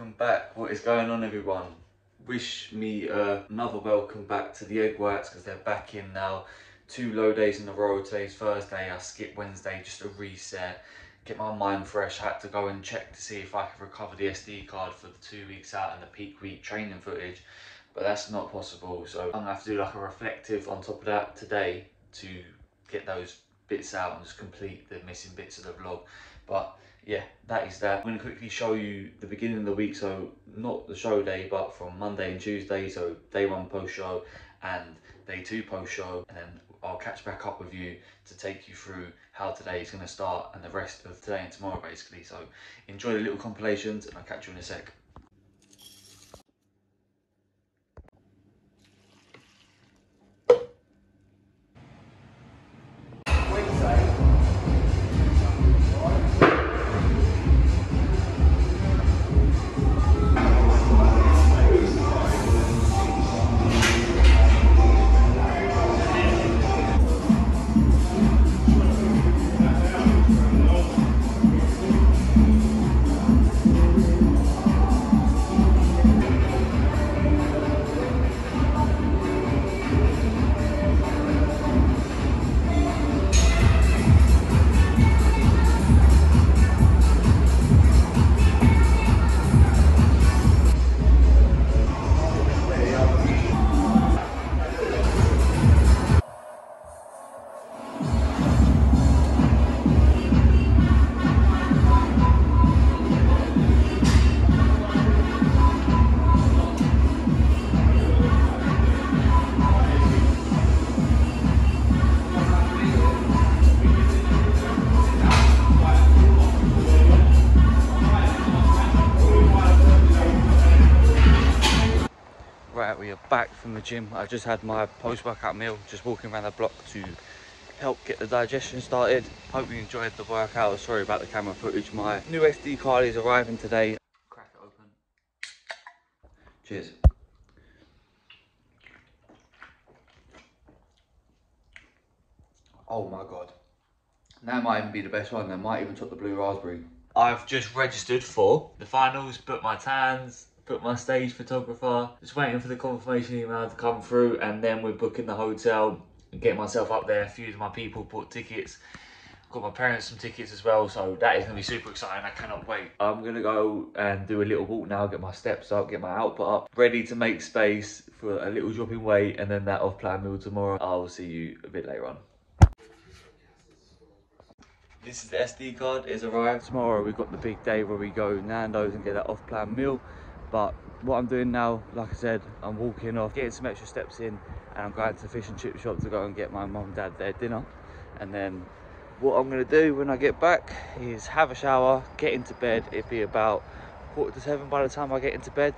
Welcome back. What is going on, everyone? Wish me uh, another welcome back to the Egg Whites because they're back in now. Two low days in a row. Today's Thursday. I skipped Wednesday just a reset, get my mind fresh. Had to go and check to see if I could recover the SD card for the two weeks out and the peak week training footage, but that's not possible. So I'm gonna have to do like a reflective on top of that today to get those bits out and just complete the missing bits of the vlog. But yeah, that is that. I'm going to quickly show you the beginning of the week, so not the show day, but from Monday and Tuesday, so day one post show and day two post show, and then I'll catch back up with you to take you through how today is going to start and the rest of today and tomorrow basically. So enjoy the little compilations and I'll catch you in a sec. Back from the gym. I just had my post-workout meal, just walking around the block to help get the digestion started. Hope you enjoyed the workout. Sorry about the camera footage. My new SD card is arriving today. Crack it open. Cheers. Oh my god. That might even be the best one. That might even top the blue raspberry. I've just registered for the finals, booked my tans, booked my stage photographer. Just waiting for the confirmation email to come through, and then we're booking the hotel and getting myself up there. A few of my people bought tickets. Got my parents some tickets as well, so that is gonna be super exciting. I cannot wait. I'm gonna go and do a little walk now, get my steps up, get my output up, ready to make space for a little drop in weight, and then that off-plan meal tomorrow. I'll see you a bit later on. This is the SD card, it's arrived. Tomorrow we've got the big day where we go Nando's and get that off-plan meal. But what I'm doing now, like I said, I'm walking off, getting some extra steps in, and I'm going to the fish and chip shop to go and get my mum and dad their dinner. And then what I'm gonna do when I get back is have a shower, get into bed. It'd be about quarter to seven by the time I get into bed.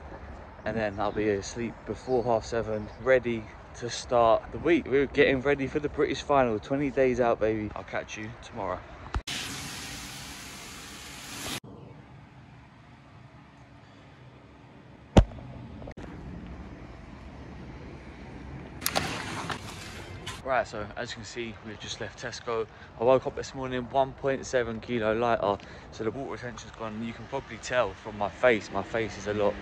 And then I'll be asleep before half seven, ready to start the week. We're getting ready for the British final, 20 days out, baby. I'll catch you tomorrow. Right, so as you can see, we've just left Tesco. I woke up this morning 1.7 kilo lighter, so the water retention's gone. You can probably tell from my face, my face is a lot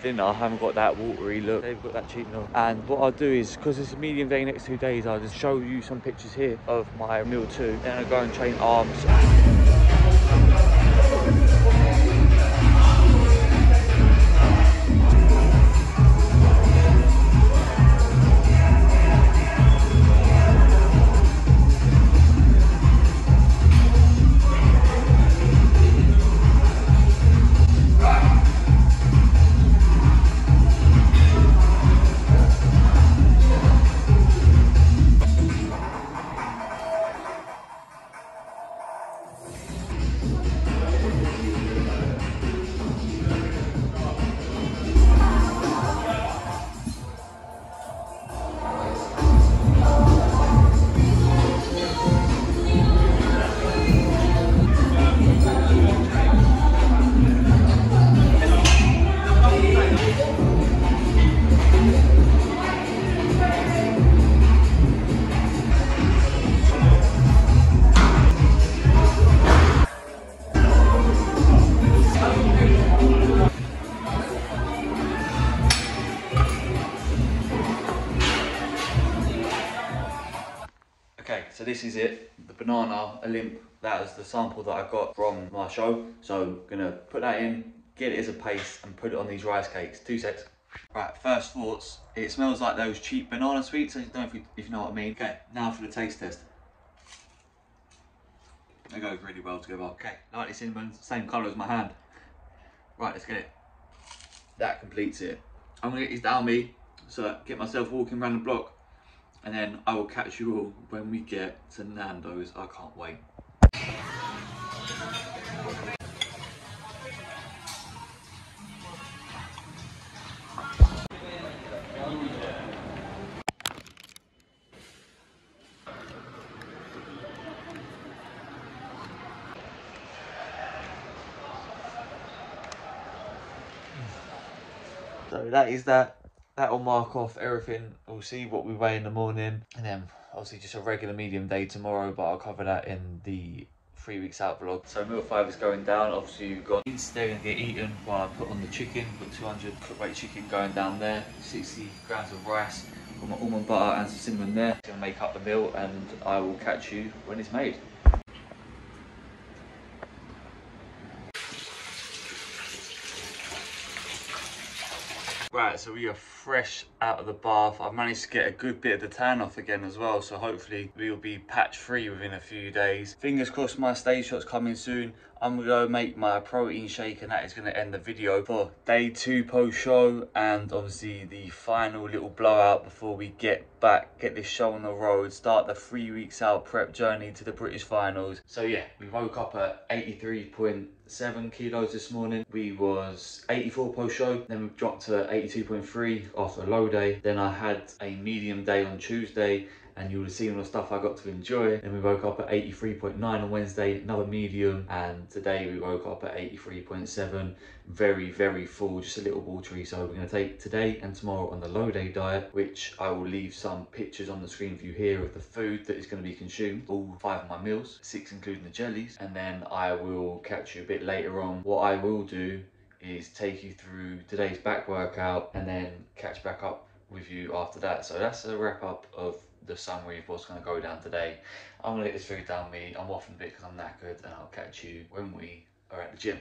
thinner. I haven't got that watery look. They've got that cheap milk. And what I'll do is, because it's a medium day next two days, I'll just show you some pictures here of my meal two. Then I'll go and train arms. Banana Olymp. That is the sample that I got from my show. So gonna put that in, get it as a paste and put it on these rice cakes. Two secs. Right, first thoughts. It smells like those cheap banana sweets. I don't know if you, if you know what I mean. Okay, now for the taste test. They go really well together. Okay, lightly cinnamon, same colour as my hand. Right, let's get it. That completes it. I'm gonna get this down me, so get myself walking around the block, and then I will catch you all when we get to Nando's. I can't wait. So that is that. That will mark off everything. We'll see what we weigh in the morning. And then obviously just a regular medium day tomorrow, but I'll cover that in the three weeks out vlog. So meal five is going down. Obviously you've got they're gonna get eaten while I put on the chicken. Got 200 cooked weight chicken going down there. 60 grams of rice. Got my almond butter and some cinnamon there. Gonna make up the meal and I will catch you when it's made. Right, so we are fresh out of the bath. I've managed to get a good bit of the tan off again as well, so hopefully we'll be patch free within a few days. Fingers crossed my stage shot's coming soon. I'm gonna go make my protein shake and that is gonna end the video for day two post show and obviously the final little blowout before we get back, get this show on the road, start the three weeks out prep journey to the British finals. So yeah, we woke up at 83.7 kilos this morning. We was 84 post show, then we dropped to 82.3 after a low day. Then I had a medium day on Tuesday and you would have seen all the stuff I got to enjoy. Then we woke up at 83.9 on Wednesday, another medium, and today we woke up at 83.7, very, very full, just a little watery. So we're gonna take today and tomorrow on the low day diet, which I will leave some pictures on the screen for you here of the food that is gonna be consumed, all five of my meals, six including the jellies, and then I will catch you a bit later on. What I will do is take you through today's back workout and then catch back up with you after that. So that's a wrap up of the summary of what's going to go down today. I'm going to get this food down me. I'm off in a bit because I'm knackered and I'll catch you when we are at the gym.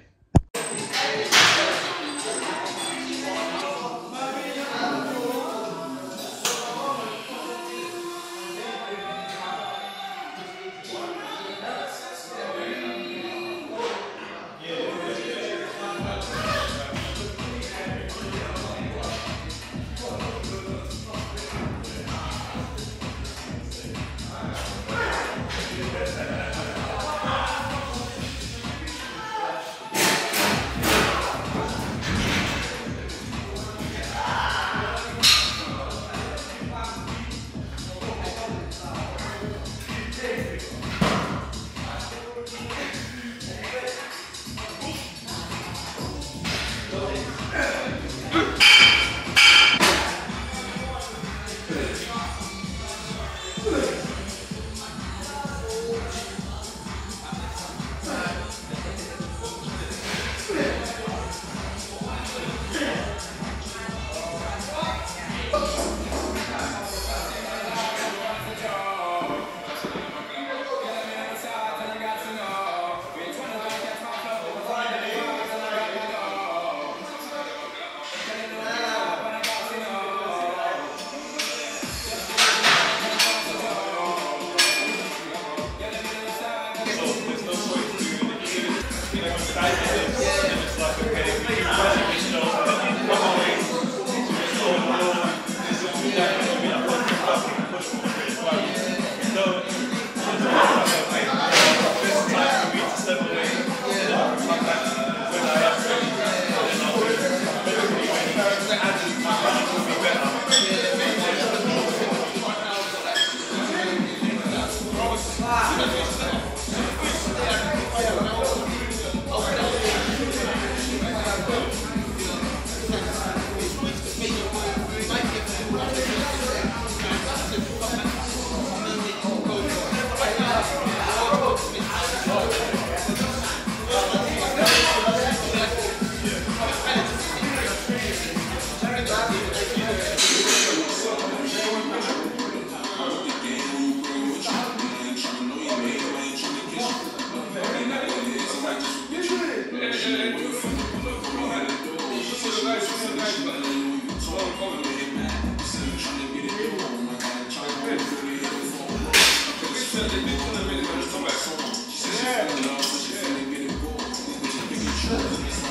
said that bitch in the minute, but it's come back so She said she feeling love, but she feeling getting bored. These bitches picking truth.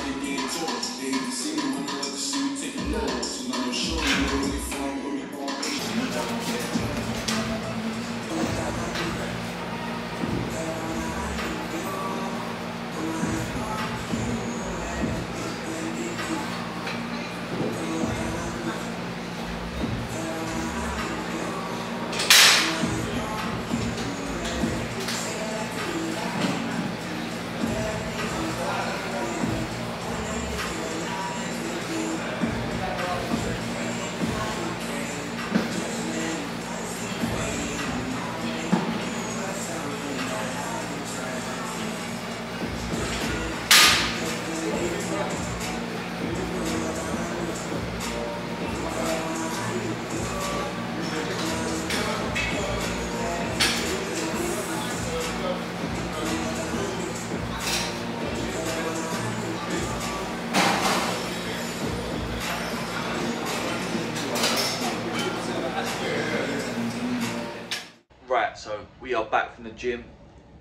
Gym.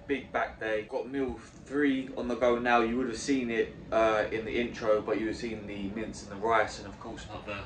Big back day. Got meal three on the go now. You would have seen it uh, in the intro, but you have seen the mince and the rice, and of course not the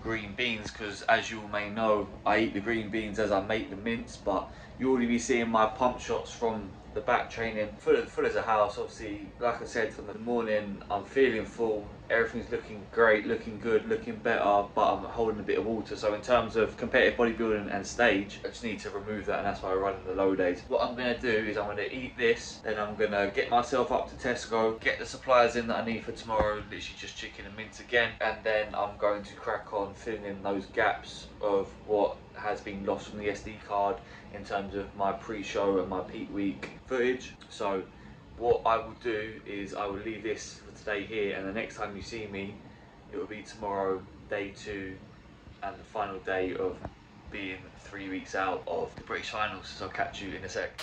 green beans. Because as you may know, I eat the green beans as I make the mince. But you already be seeing my pump shots from the back training. Full, full as a house. Obviously, like I said from the morning, I'm feeling full. Everything's looking great, looking good, looking better, but I'm holding a bit of water. So in terms of competitive bodybuilding and stage, I just need to remove that and that's why I run the low days. What I'm gonna do is I'm gonna eat this, then I'm gonna get myself up to Tesco, get the supplies in that I need for tomorrow, literally just chicken and mince again, and then I'm going to crack on filling in those gaps of what has been lost from the SD card in terms of my pre-show and my peak week footage. So what I will do is I will leave this for today here and the next time you see me it will be tomorrow day two and the final day of being three weeks out of the British finals so I'll catch you in a sec.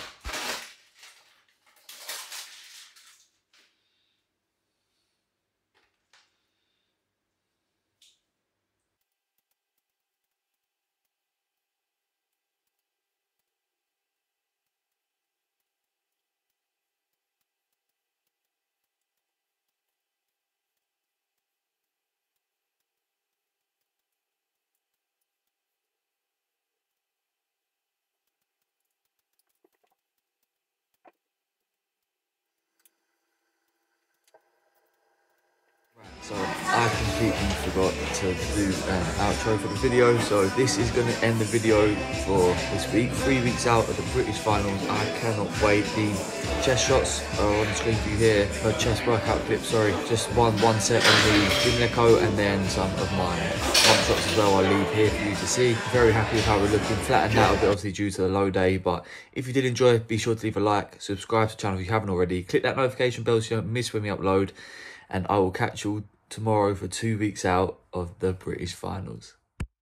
So I completely forgot to do an outro for the video. So this is going to end the video for this week. Three weeks out of the British finals. I cannot wait. The chest shots are on the screen for you here. No chest workout clips, sorry. Just one one set on the Gymleco and then some of my pump shots as well. I'll leave here for you to see. Very happy with how we're looking. Flattened out a bit obviously due to the low day. But if you did enjoy, be sure to leave a like. Subscribe to the channel if you haven't already. Click that notification bell so you don't miss when we upload. And I will catch you all tomorrow for two weeks out of the British finals.